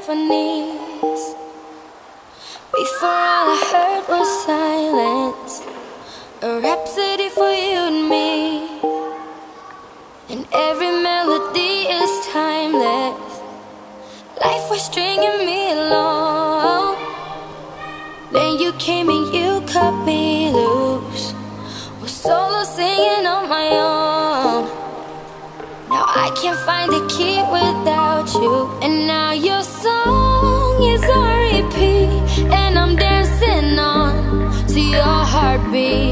symphonies. Before all I heard was silence, a rhapsody for you and me. And every melody is timeless. Life was stringing me along. Then you came and you cut me loose. Was solo singing on my own. I can't find the key without you. And now your song is on repeat. And I'm dancing on to your heartbeat.